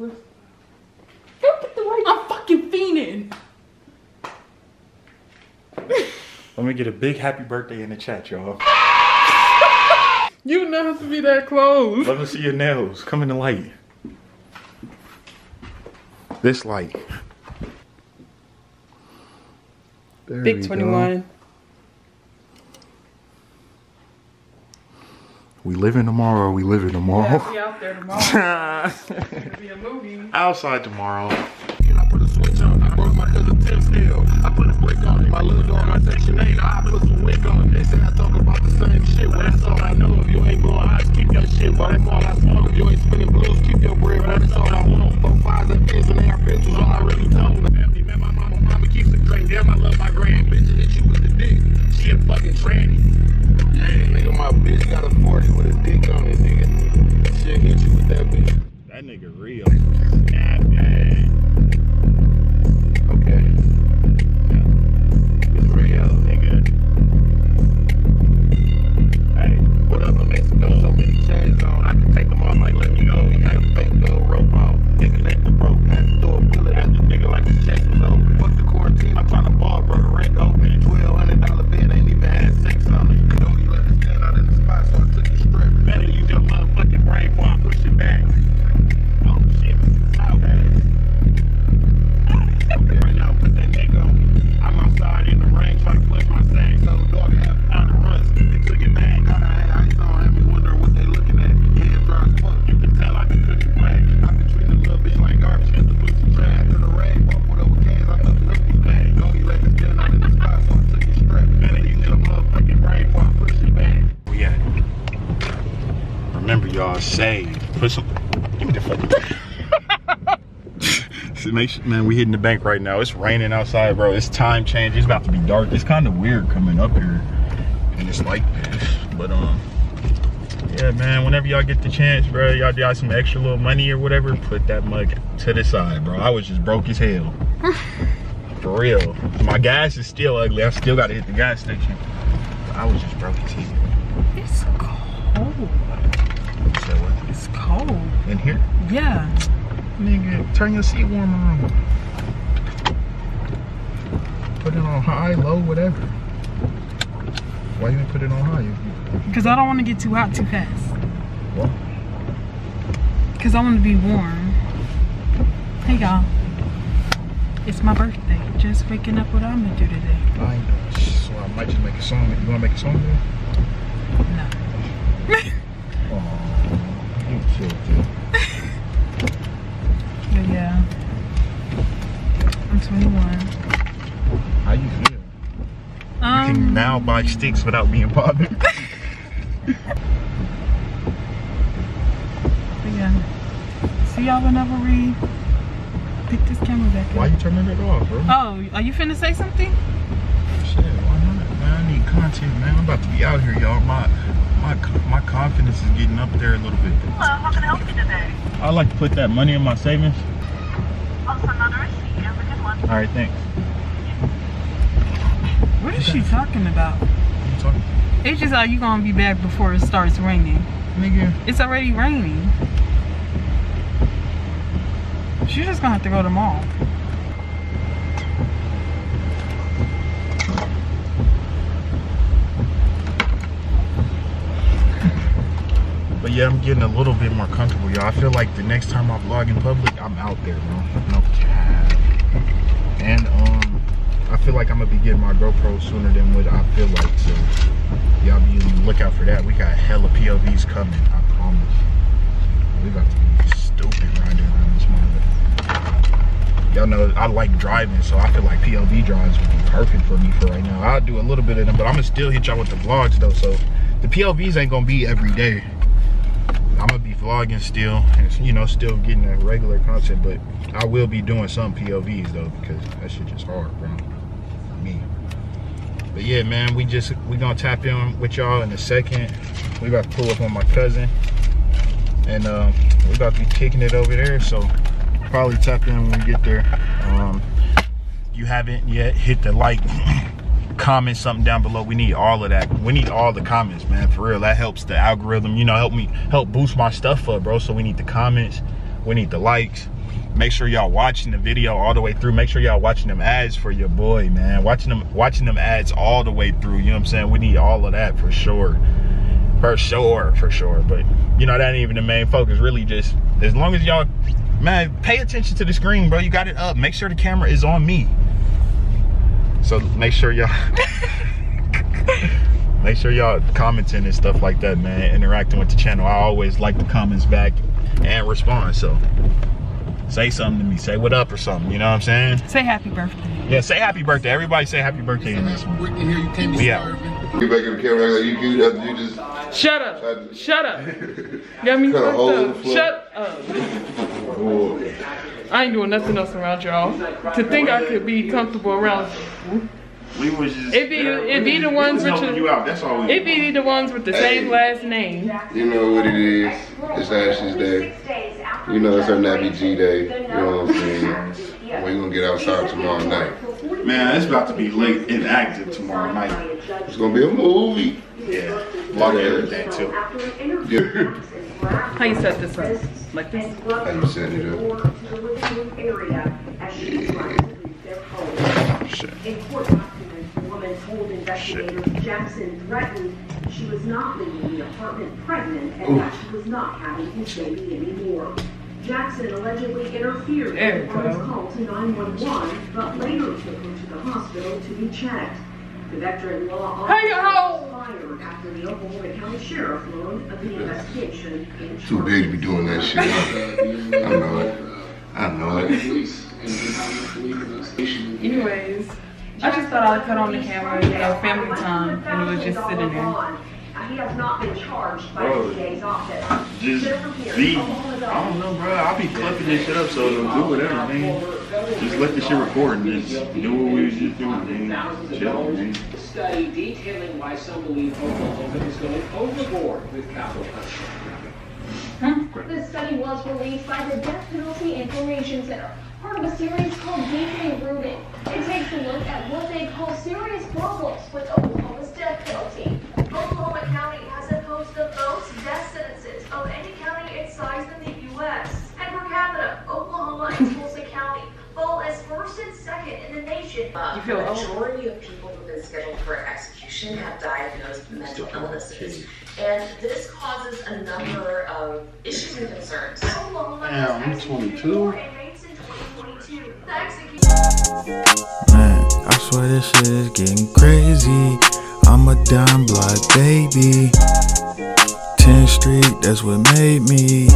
Look at the way I'm fucking fiending. Let me get a big happy birthday in the chat, y'all. You not have to be that close. Let me see your nails. Come in the light. This light. There Big we go. We live in tomorrow. We live in tomorrow. Yeah, we out there tomorrow. It'll be a movie. Outside tomorrow. I put a switch on. I broke my cousin Tim still. I put a brick on it. My little dog, my section 8. I put some wick on. They say I talk about the same shit. Well, that's all I know. If you ain't blowing eyes, keep your shit. But that's all I smoke. If you ain't spinning That nigga real. Give me the fucking. So make sure, man, we hitting the bank right now. It's raining outside, bro. It's time change. It's about to be dark. It's kind of weird coming up here, and it's like this. But um, yeah, man. Whenever y'all get the chance, bro, y'all got some extra little money or whatever, put that mug to the side, bro. I was just broke as hell. For real. My gas is still ugly. I still got to hit the gas station. But I was just broke as hell. It's cold. So what? It's cold. In here? Yeah. Nigga, turn your seat warmer on. Put it on high, low, whatever. Why you put it on high? Because I don't want to get too hot too fast. What? Because I want to be warm. Hey, y'all. It's my birthday. Just waking up what I'm going to do today. I know. So I might just make a song. You wanna make a song? Then? No. Aw, you chill, dude. But yeah. I'm 21. How you feel? Um, you can now buy sticks without being bothered. But yeah. See y'all whenever we pick this camera back up. Why you turning it off, bro? Oh, are you finna say something? Shit, why not? Man, I need content, man. I'm about to be out here, y'all. My my my confidence is getting up there a little bit. Hello, how can I help you today? I like to put that money in my savings. I'll send out receipt. Have a good one. All right, thanks. What is she talking about? What you talking? It's just are you gonna be back before it starts raining? Nigga, It's already raining. She's just gonna have to go to the mall. But yeah, I'm getting a little bit more comfortable, y'all. I feel like the next time I vlog in public, I'm out there, bro. No cap. And um, I feel like I'm gonna be getting my GoPro sooner than what I feel like. So y'all be look out for that. We got a hella POVs coming, I promise. We about to be stupid riding around this mother. Y'all know I like driving, so I feel like POV drives would be perfect for me for right now. I'll do a little bit of them, but I'm gonna still hit y'all with the vlogs though. So the POVs ain't gonna be every day. I'm gonna be vlogging still, and you know, still getting that regular content, but I will be doing some POVs though because that shit just hard, bro. Me. But yeah, man, we just we gonna tap in with y'all in a second. We about to pull up on my cousin, and um, we about to be kicking it over there. So probably tap in when we get there. Um, you haven't yet hit the like. comment something down below. We need all of that. We need all the comments, man. For real. That helps the algorithm, you know, help me help boost my stuff up, bro. So we need the comments. We need the likes. Make sure y'all watching the video all the way through. Make sure y'all watching them ads for your boy, man. Watching them watching them ads all the way through. You know what I'm saying? We need all of that for sure. For sure, for sure. But you know, that ain't even the main focus. Really just as long as y'all man, pay attention to the screen, bro. You got it up. Make sure the camera is on me. So make sure y'all make sure y'all commenting and stuff like that, man. Interacting with the channel. I always like the comments back and respond. So say something to me. Say what up or something. You know what I'm saying? Say happy birthday. Yeah, say happy birthday. Everybody say happy birthday in this one. Working here, you can't be We out. back in the camera like you good after uh, you just Shut up. Shut up. Got me Cut fucked up. Shut up. I ain't doing nothing else around y'all. To think I could be comfortable around We was just It be- it be the ones with your- you out. That's all we it be the ones with the same last name. you know what it is. It's Ashley's day. You know it's her Nappy G day. You know what I'm saying? We're gonna get outside tomorrow night. Man, it's about to be late and active tomorrow night. It's gonna be a movie. Yeah. Vlog everything too. Yeah. How you set this up? Like this? How you setting it up? Shit. In court documents, the woman told investigators Jackson threatened she was not leaving the apartment pregnant and that she was not having his baby anymore. Jackson allegedly interfered There with the woman's go. call to 911, but later took her to the hospital to be checked. The veteran-in-law officer ho! Was fired after the Oklahoma County Sheriff learned of the investigation in Too big to be doing that shit. I know it. I know it. Anyways, I just thought I'd cut on the camera, you know, family time, and it was just sitting there. He has not been charged by Bro, the DA's office. Just be, I don't know, bro. I'll be clipping this shit up, so it'll do whatever, man. Just let the shit record and just do what we was just doing, man. Chill, man. study detailing why some believe Oklahoma is going overboard with capital punishment. This study was released by the Death Penalty Information Center, part of a series called Deeply Rooted. It takes a look at what they call serious problems with Oklahoma's death penalty. Oklahoma County has imposed the most death sentences of any county its size in the the nation. You feel the old? majority of people who've been scheduled for execution have diagnosed mental illnesses. And this causes a number of issues and concerns. Oklahoma Damn, I'm 22. more inmates in 2022. The execution Man, I swear this shit is getting crazy. I'm a dime block baby. 10th Street, that's what made me.